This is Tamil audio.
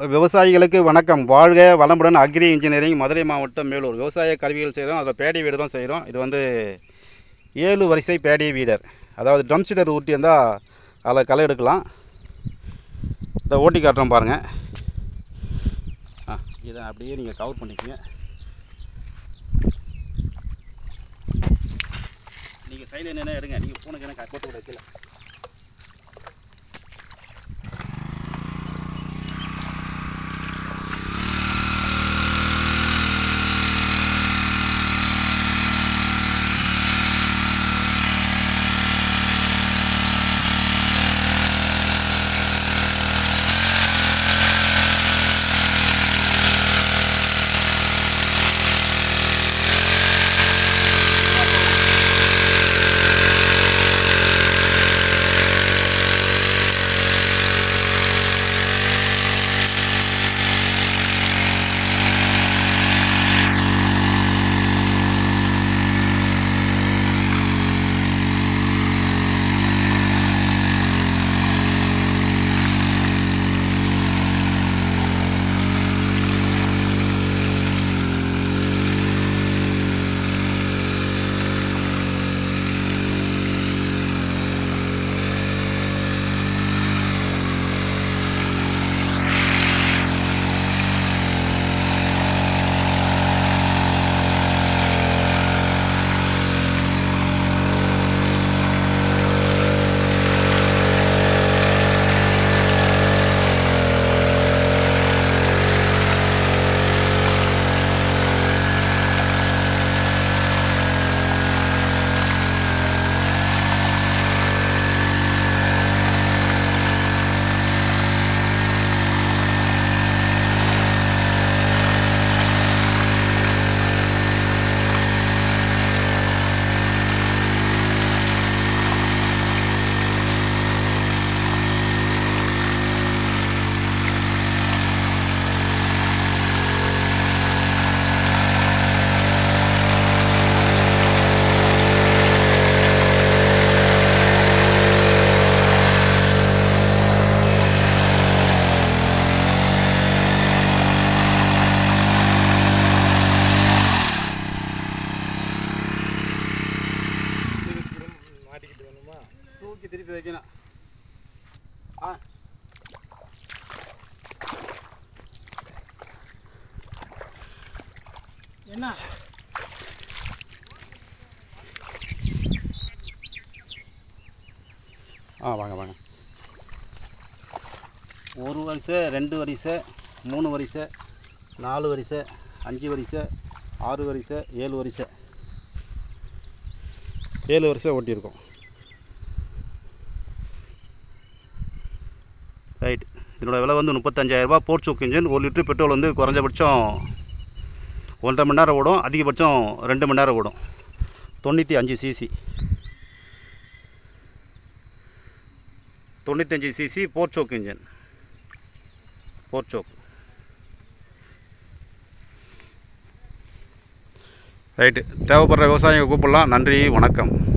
விவசாயிகளுக்கு வணக்கம். வாழ்க வளமுடன் அக்ரி இன்ஜினியரிங் மதுரை மாவட்டம் மேலூர். விவசாய கருவிகள் செய்கிறோம் அதில் பேடி வீடு தான் செய்கிறோம் இது வந்து ஏழு வரிசை பேடி வீடர். அதாவது ட்ரம் சீடர் ஊட்டி இருந்தால் அதில் களை எடுக்கலாம். இதை ஓட்டி காட்டுறோம் பாருங்கள் ஆ இதை அப்படியே நீங்கள் கவர் பண்ணிக்கங்க. நீங்கள் சைடில் என்னென்ன எடுங்க. நீங்கள் பூனைக்கு என்ன கொத்து கூட வைக்கல தூக்கி திருப்பி வைக்கணும் ஆ என்ன ஆ வாங்க வாங்க. ஒரு வரிசை ரெண்டு வரிசை மூணு வரிசை நாலு வரிசை அஞ்சு வரிசை ஆறு வரிசை ஏழு வரிசை. ஏழு வரிசை ஓட்டியிருக்கோம். ரைட் இதனோட விலை வந்து முப்பத்தஞ்சாயிரரூபா. போர்ச்சோக் இன்ஜின் ஒரு லிட்டர் பெட்ரோல் வந்து குறைஞ்சபட்சம் ஒன்றரை மணி நேரம் ஓடும். அதிகபட்சம் ரெண்டு மணி நேரம் ஓடும். தொண்ணூற்றி அஞ்சு சிசி தொண்ணூத்தஞ்சு CC four stroke engine four stroke right தேவைப்படுற விவசாயிகள் கூப்பிடலாம். நன்றி. வணக்கம்.